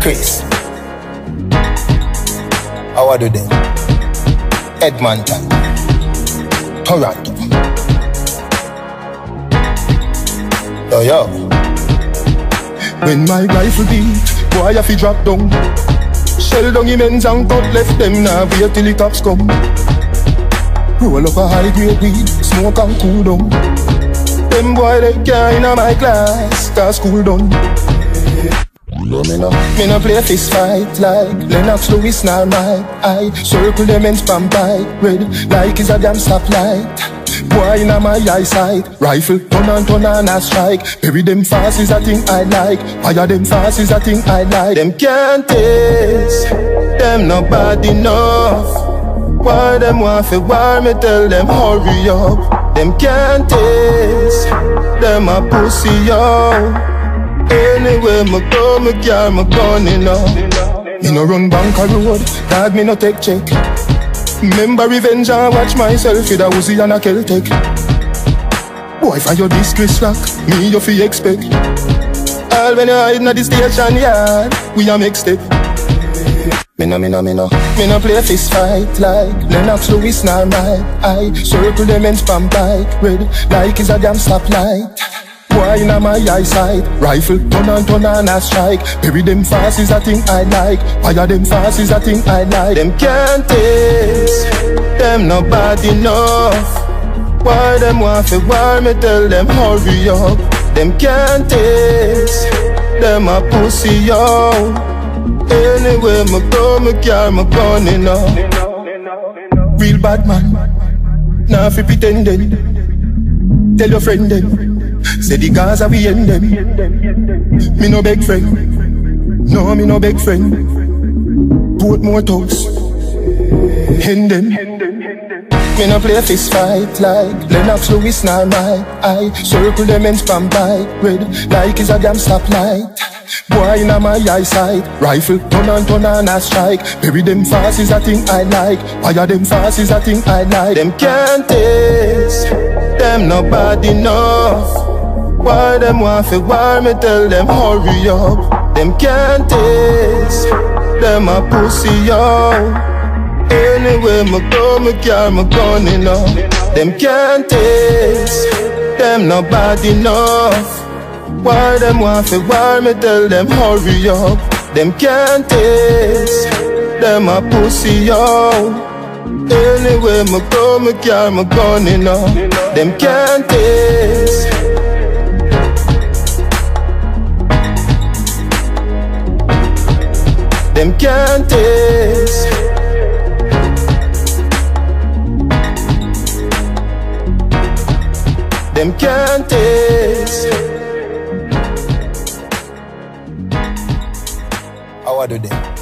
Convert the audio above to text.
Chris. How are then? Edmonton. Toronto. Yo, yo. When my rifle beat, boy I fi drop down Shell down him ends and cut left them Now wait till the cops come Roll up a high grade weed, smoke and cool down Them boy they can't in my class, cause school done no, me no, me no play fist fight like Lennox Lewis nor Mike. I circle them and spam by Red like is a damn stoplight. Boy in my eyesight Rifle, turn and turn and a strike. Bury them fast is a thing I like. Fire them fast is a thing I like. Them can't taste. Them not bad enough. Why them want for war me? Tell them hurry up. Them can't taste. Them a pussy yo Anywhere me go, me carry my gun, you know. Me no run bank a road, dog me no take check. Remember revenge and watch myself with a Uzi and a Keltec Boy, for your disgrace rock, me you fi expect. All when you hide in the station yard, we a make step me no, me no, me no. Me no play fist fight like Lennox Lewis nor Mike I circle them and spam bike Red like is a damn stoplight Boy in my eyesight Rifle, turn and turn and a strike. Bury them fast is a thing I like. Fire them fast is a thing I like. Them can't taste Them not bad enough Why them want for war me tell them hurry up. Them can't taste Them a pussy yo. Anywhere me go me carry my gun know. Real bad man Nah fi pretending Tell your friend them Say the Gaza we end them. Me no beg friend. No, me no beg friend. Put more toes. End them. Me no play fist fight like Lennox Lewis nor Mike I circle them and spam by Red like is a damn stoplight Boy in my eyesight Rifle, turn and turn and a strike Bury them fast is a thing I like Fire them fast is a thing I like Them can't taste Them not bad enough why them want fi war me? Tell them hurry up. Them can't taste. Them a pussy yo. Anywhere me go me carry my gun know Them can't taste. Them not bad enough. Why them want fi war me? Tell them hurry up. Them can't taste. Them a pussy yo. Anywhere me go me carry my gun know Them can't taste them can't taste Them can't taste How are you then?